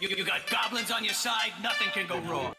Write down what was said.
You, you got goblins on your side, nothing can go wrong.